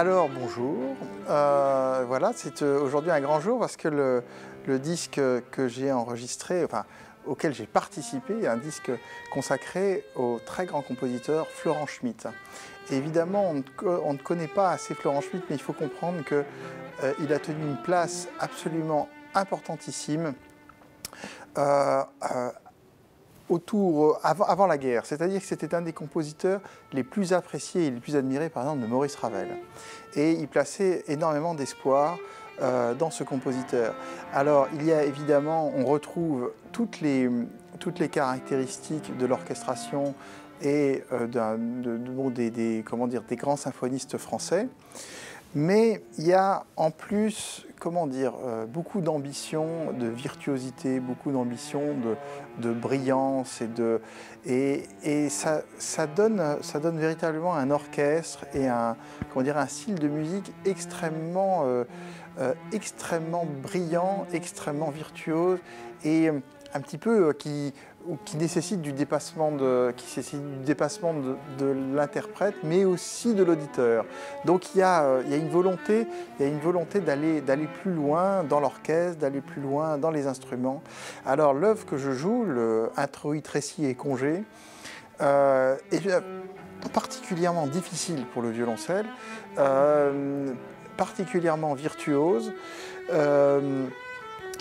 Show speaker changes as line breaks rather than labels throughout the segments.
Alors bonjour, euh, voilà c'est euh, aujourd'hui un grand jour parce que le, disque que j'ai enregistré, enfin auquel j'ai participé, est un disque consacré au très grand compositeur Florent Schmitt. évidemment on ne, connaît pas assez Florent Schmitt mais il faut comprendre qu'il euh, a tenu une place absolument importantissime autour, euh, avant, la guerre. C'est-à-dire que c'était un des compositeurs les plus appréciés et les plus admirés, par exemple, de Maurice Ravel. Et il plaçait énormément d'espoir euh, dans ce compositeur. Alors, il y a évidemment, on retrouve toutes les, toutes les caractéristiques de l'orchestration et euh, des, comment dire, des grands symphonistes français. Mais il y a en plus, comment dire, euh, beaucoup d'ambition, de virtuosité, beaucoup d'ambition, de, brillance et, de, et, ça, donne, ça donne véritablement un orchestre et un, comment dire, un style de musique extrêmement, euh, euh, extrêmement brillant, extrêmement virtuose et un petit peu qui qui nécessite du dépassement de, l'interprète, mais aussi de l'auditeur. Donc il y, a, euh, une volonté, d'aller, plus loin dans l'orchestre, d'aller plus loin dans les instruments. Alors l'œuvre que je joue, le Introit, et Congé, euh, est particulièrement difficile pour le violoncelle, euh, particulièrement virtuose,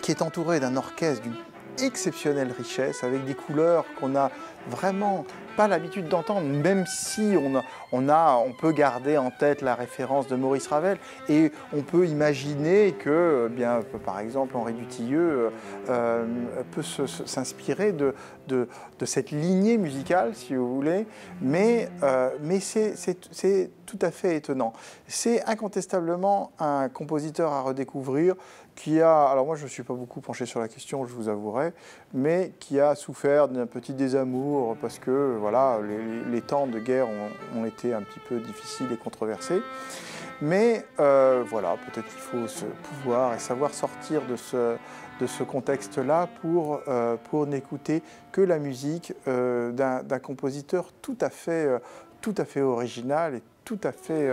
qui est entouré d'un orchestre d'une exceptionnelle richesse, avec des couleurs qu'on a vraiment pas l'habitude d'entendre, même si on, on, a, on peut garder en tête la référence de Maurice Ravel. Et on peut imaginer que, eh bien, par exemple, Henri Dutilleux euh, peut s'inspirer de, de, cette lignée musicale, si vous voulez, mais, euh, mais c'est tout à fait étonnant. C'est incontestablement un compositeur à redécouvrir qui a, alors moi je ne suis pas beaucoup penché sur la question, je vous avouerai, mais qui a souffert d'un petit désamour parce que voilà, les, temps de guerre ont, été un petit peu difficiles et controversés. Mais euh, voilà, peut-être qu'il faut se pouvoir et savoir sortir de ce, de ce contexte-là pour, euh, pour n'écouter que la musique euh, d'un compositeur tout à fait, tout à fait original et tout à fait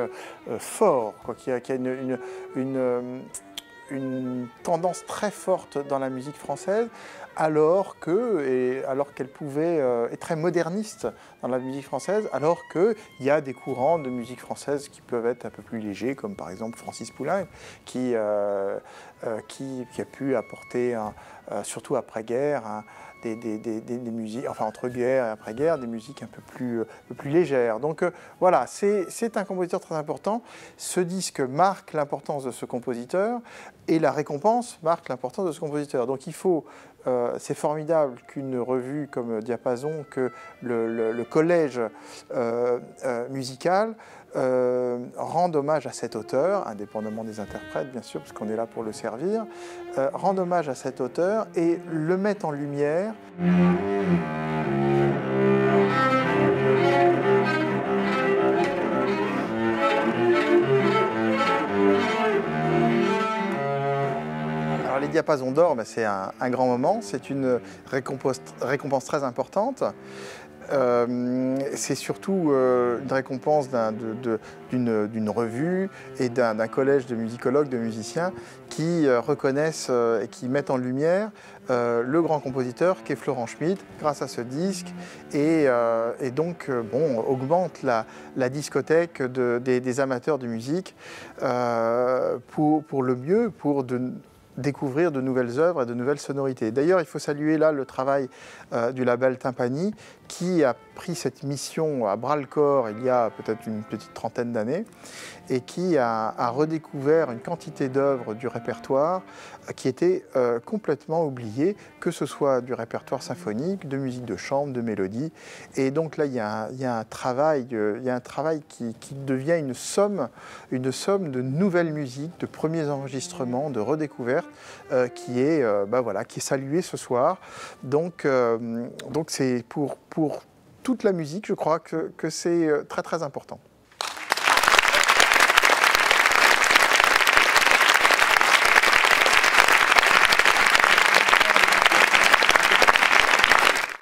fort, quoi, qui a, qui a une, une une tendance très forte dans la musique française, alors que, et alors qu'elle pouvait euh, être très moderniste dans la musique française, alors qu'il y a des courants de musique française qui peuvent être un peu plus légers, comme par exemple Francis Poulenc, qui, euh, euh, qui, qui, a pu apporter, surtout après-guerre, des, des, musiques, enfin entre guerre et après-guerre, des musiques un peu plus, plus légères. Donc voilà, c'est un compositeur très important. Ce disque marque l'importance de ce compositeur et la récompense marque l'importance de ce compositeur. Donc il faut euh, c'est formidable qu'une revue comme Diapason, que le, collège euh, euh, hommage à cet auteur, indépendamment des interprètes bien sûr, parce est là pour le servir, rende hommage à cet auteur et le mette en lumière. les diapasons d'or, ben, c'est un, grand moment, c'est une récompense, très importante. Euh, c'est surtout euh, une récompense d'une revue et d'un collège de musicologues, de musiciens qui euh, reconnaissent et qui mettent en lumière le grand compositeur qui est Florent Schmitt grâce à ce disque et, donc bon, augmente la, discothèque des, amateurs de musique pour, le mieux, découvrir de nouvelles œuvres et de nouvelles sonorités. D'ailleurs, il faut saluer là le travail euh, du label Timpani qui a pris cette mission à bras-le-corps il y a peut-être une petite trentaine d'années et qui a, redécouvert une quantité d'œuvres du répertoire euh, qui étaient euh, complètement oubliées, que ce soit du répertoire symphonique, de musique de chambre, de mélodie. Et donc là, il y a un, travail, il y a un travail qui, devient une somme, une somme de nouvelles musiques, de premiers enregistrements, de redécouvertes, qui, est, bah voilà, qui est salué ce soir. Donc, donc c'est pour, pour toute la musique, je crois que, que c'est euh, très très important.